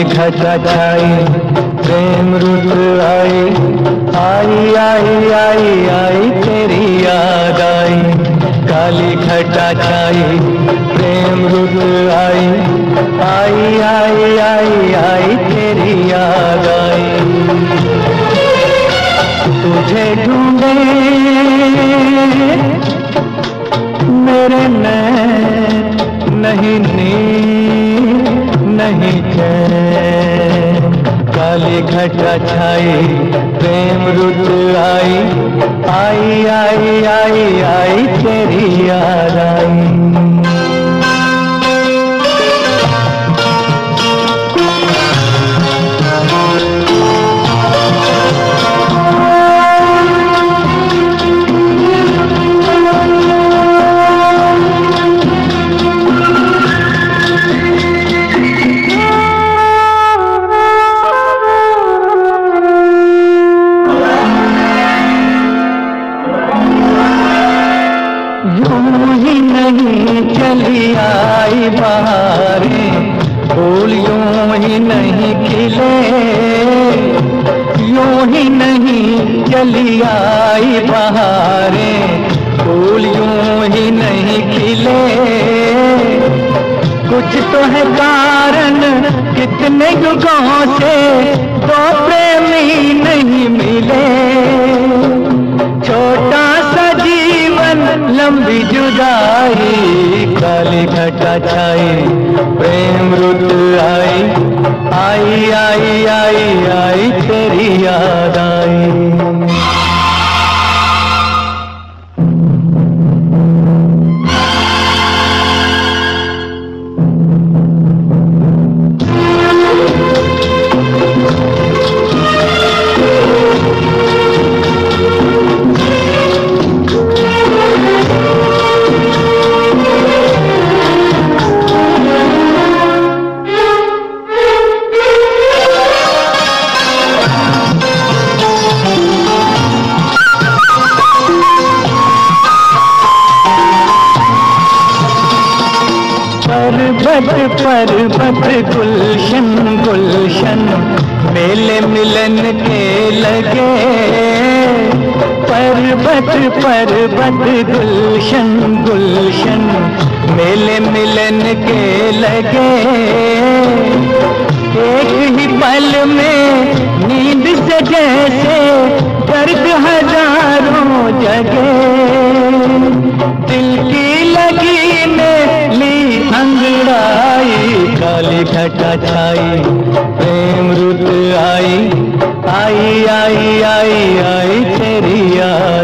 घटा छाई प्रेम रुत आई आई आई आई आई, तेरी याद आई काली घटा छाई प्रेम रुत आई आई आई आई आई, तेरी याद आई तुझे ढूंढे, मेरे नहीं नींद नहीं चैन काली घटा छाई, प्रेम रुत आई। आई आई आई आई, तेरी याद आई। यूँ ही नहीं चली आई बहारें। फूल यूँ ही नहीं खिले यूँ ही नहीं चली आई बहारें। फूल यूँ ही नहीं खिले कुछ तो है कारण कितने युगों से दो प्रेमी नहीं जुदाई काली घटा छाई प्रेम रुत आई आई आई आई आई तेरी आई पर्वत पर्वत गुलशन गुलशन, मेले मिलन के लगे। पर्वत पर्वत, गुलशन गुलशन, मेले मिलन के लगे। एक ही पल में नींद से जैसे दर्द हज़ारों जगे। छटा छाई प्रेम रुत आई आई आई आई आई छेरी आई